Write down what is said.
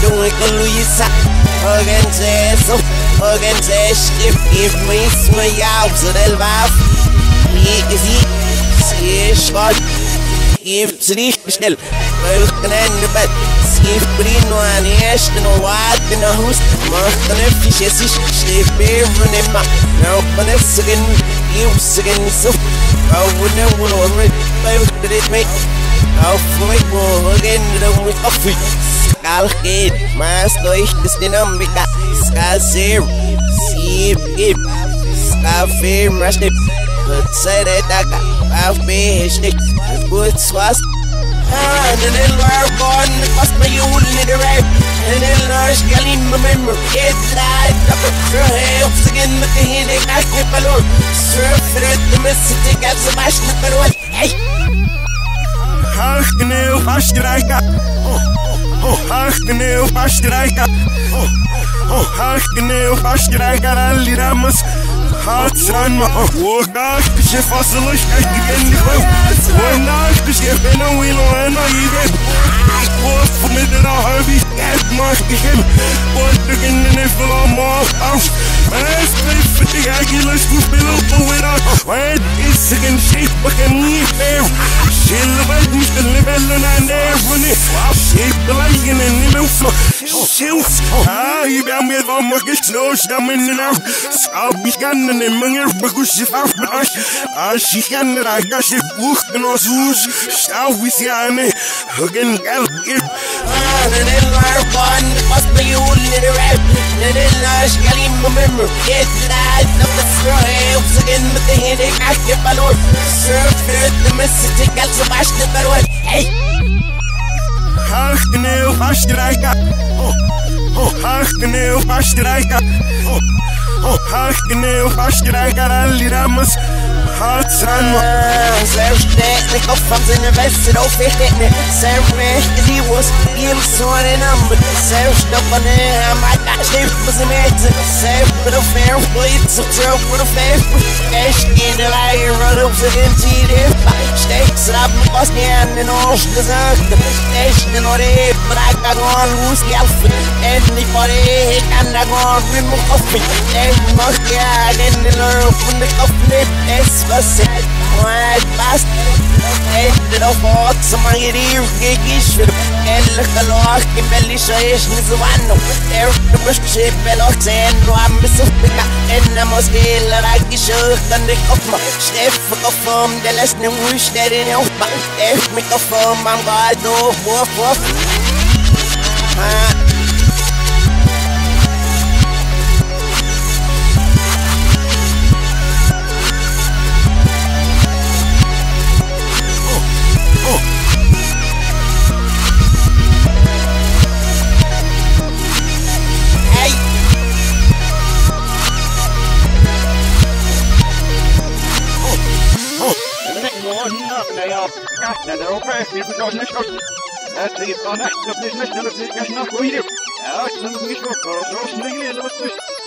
do Nicholas, again say, so, again say, if, if me swing out, so they'll laugh. He is he, see, shot. If Sri Michel, welcome in the bed. Skip Brino and Ashton or White in the host. Martin if he says he sleep even in my now, but it's again, you again, so I wouldn't want to both did it make. I'll fight more again, the with coffee. Skal kid, master, this dynamica. Skal zero, see if Skal fame, rush it. But say that I got I've been stick good swast. And then learn born the cost my you in the right. And then learn scaling my memory. It's like the picture helps again with the heat. I keep a load. Surf it, the message gets a mash. Hey, Ach, nee, fast rijka. Ach, nee, fast rijka. Ach, nee, fast rijka. Rally Ramos. Run. Kijk, ik ben niet goed. Oh, gosh, dus je bent een wheel en een even. Oh, voor me de nou heavy. Kijk, maar ik heb. Wat ik in de niffel al maar af. Maar hij is twee voor de gek. Je lust goed veel op de winnaar. Wat is er in shape? We gaan niet meer. Chillen bij niet te levelen en erfenis. Shape lijken en niet meer bent meer van me gesloos. Dan ben je nou. Schap je gaan en in mijn eer. Begoes je af met als. Als je gaan er aan. Als je boeg en als hoes. Stauw is je aan. Huggen geld. and then learn born the cost my you in the right. And then learn scaling my memory. It's like the helps again with the heat. I a load. Surf it, the message gets a mash. Hey. Ach, nee, fast rijka. Ach, nee, Ramos. Hot run, ma. Selbstständig auf am Sinne Westen auf ich denke mir Selbstrecht die was so eine Nummer Selbst auf an der was im Herzen Selbst mit der Fair Bleed so true with a fair der Reihe run auf sich in die Steaks ab mit was die an den Arsch gesagt Ich bin nur die Braga gone los gelfen Endlich vor die ich kann da gone mit mir Kaffee Ich mach ja den Nerv und der Kaffee Es was ich White fast Ended of all Some get here Get issue And look a lot Give belly shaish Nizu wano Eric the bush shape Bello ten No I'm so pika And I'm my That in your back If me the firm I'm God No Woof woof. Ah Ja, ik ben nog niet voor. Zo snel, dat is